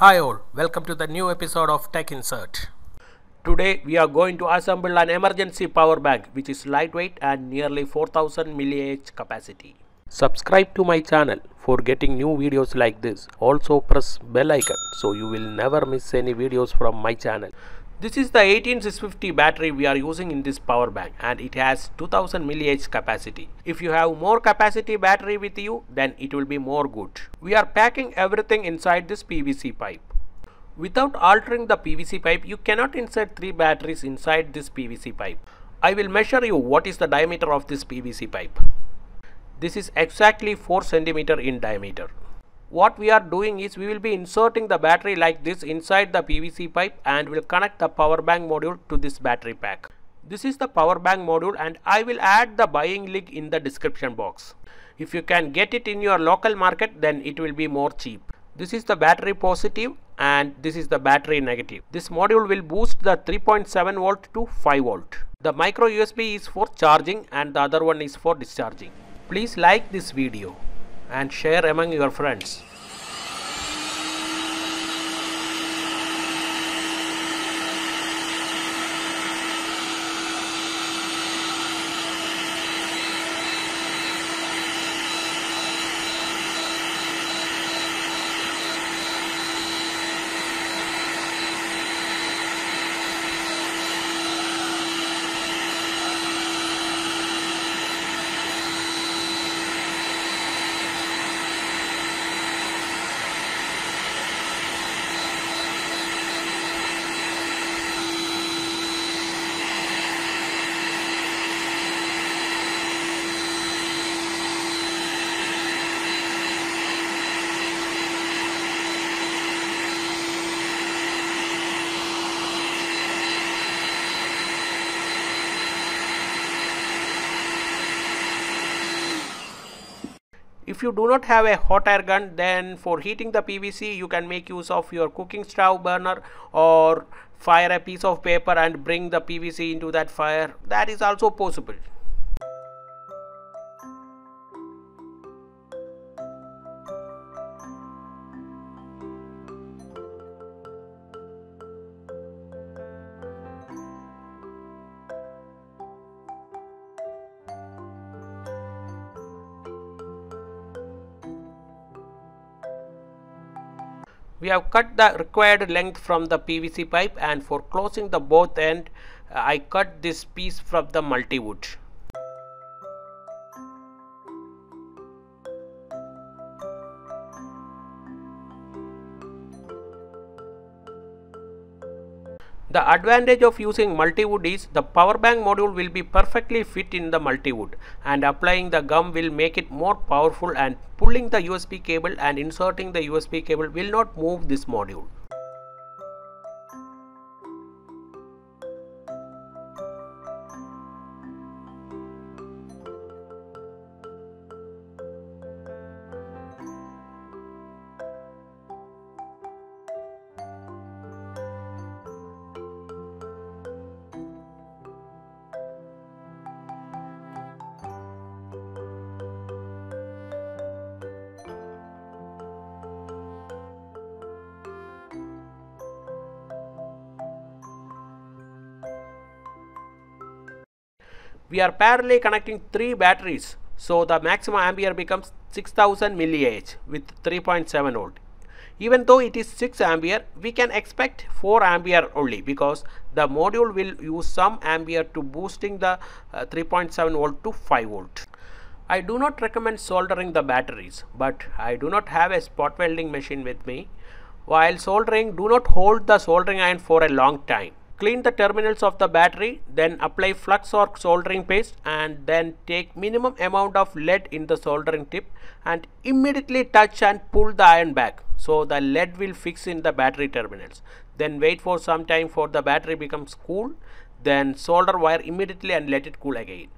Hi all, welcome to the new episode of Tech Insert. Today we are going to assemble an emergency power bank which is lightweight and nearly 4000 mAh capacity. Subscribe to my channel for getting new videos like this. Also press bell icon so you will never miss any videos from my channel. This is the 18650 battery we are using in this power bank and it has 2000 mAh capacity. If you have more capacity battery with you then it will be more good. We are packing everything inside this PVC pipe. Without altering the PVC pipe you cannot insert 3 batteries inside this PVC pipe. I will measure you what is the diameter of this PVC pipe. This is exactly 4 centimeter in diameter. What we are doing is we will be inserting the battery like this inside the PVC pipe and will connect the power bank module to this battery pack. This is the power bank module and I will add the buying link in the description box. If you can get it in your local market then it will be more cheap. This is the battery positive and this is the battery negative. This module will boost the 3.7 volt to 5 volt. The micro USB is for charging and the other one is for discharging. Please like this video and share among your friends. If you do not have a hot air gun then for heating the PVC you can make use of your cooking stove burner or fire a piece of paper and bring the PVC into that fire that is also possible. We have cut the required length from the PVC pipe and for closing the both end uh, I cut this piece from the multi-wood. The advantage of using multi-wood is the power bank module will be perfectly fit in the multi-wood and applying the gum will make it more powerful and pulling the USB cable and inserting the USB cable will not move this module. We are parallelly connecting three batteries so the maximum ampere becomes 6000 mAh with 3.7 volt. Even though it is 6 ampere we can expect 4 ampere only because the module will use some ampere to boosting the uh, 3.7 volt to 5 volt. I do not recommend soldering the batteries but I do not have a spot welding machine with me. While soldering do not hold the soldering iron for a long time Clean the terminals of the battery, then apply flux or soldering paste and then take minimum amount of lead in the soldering tip and immediately touch and pull the iron back. So the lead will fix in the battery terminals. Then wait for some time for the battery becomes cool. Then solder wire immediately and let it cool again.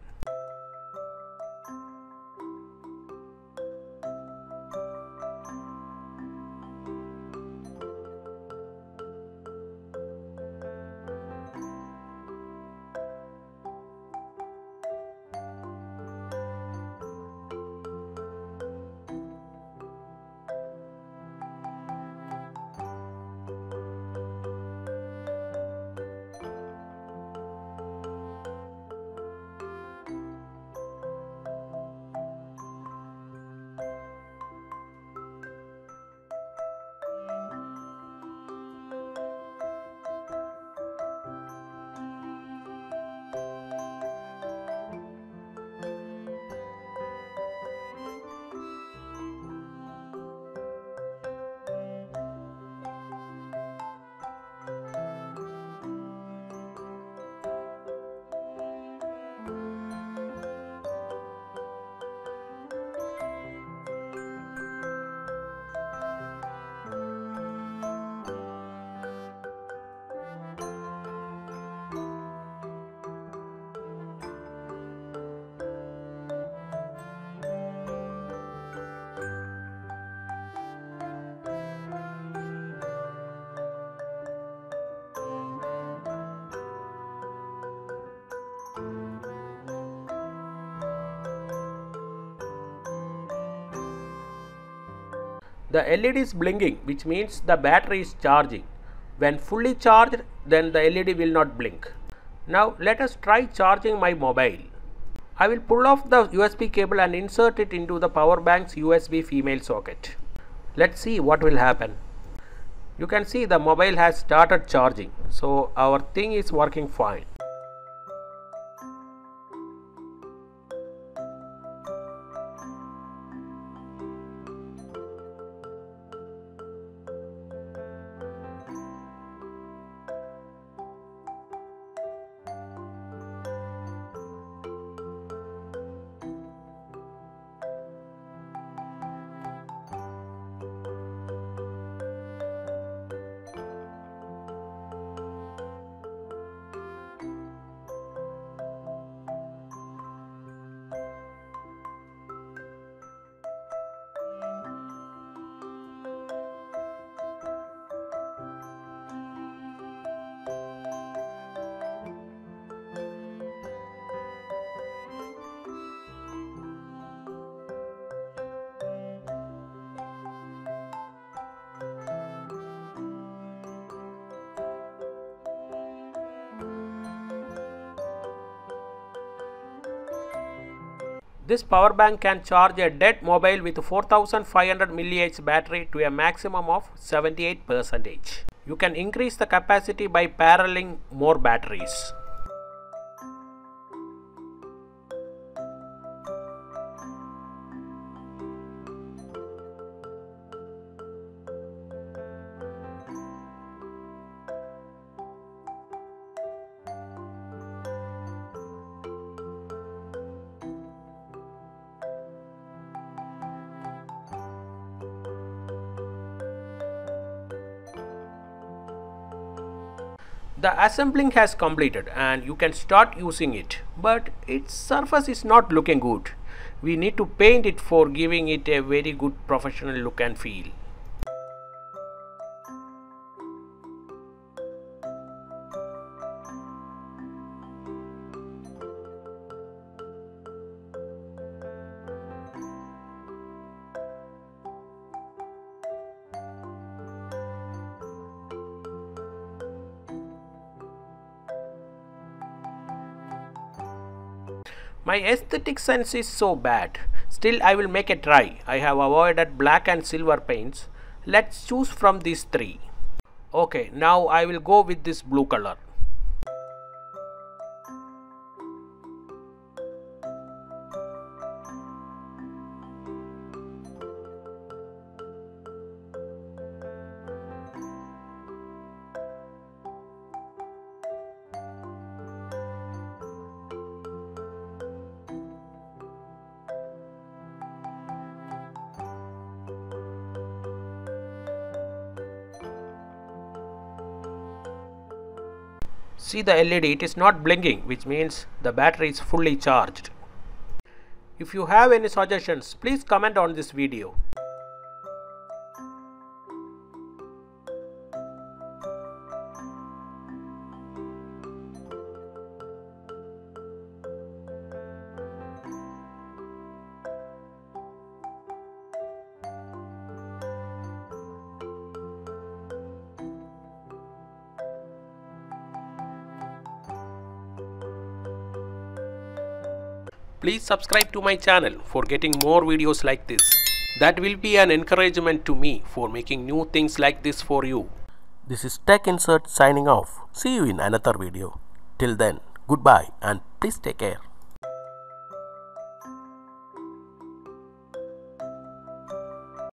The LED is blinking which means the battery is charging. When fully charged then the LED will not blink. Now let us try charging my mobile. I will pull off the USB cable and insert it into the power bank's USB female socket. Let's see what will happen. You can see the mobile has started charging. So our thing is working fine. This power bank can charge a dead mobile with 4500 mAh battery to a maximum of 78%. You can increase the capacity by paralleling more batteries. The assembling has completed and you can start using it but its surface is not looking good. We need to paint it for giving it a very good professional look and feel. My aesthetic sense is so bad. Still I will make a try. I have avoided black and silver paints. Let's choose from these three. Okay, now I will go with this blue color. See the LED, it is not blinking which means the battery is fully charged. If you have any suggestions, please comment on this video. Please subscribe to my channel for getting more videos like this. That will be an encouragement to me for making new things like this for you. This is Tech Insert signing off. See you in another video. Till then, goodbye and please take care.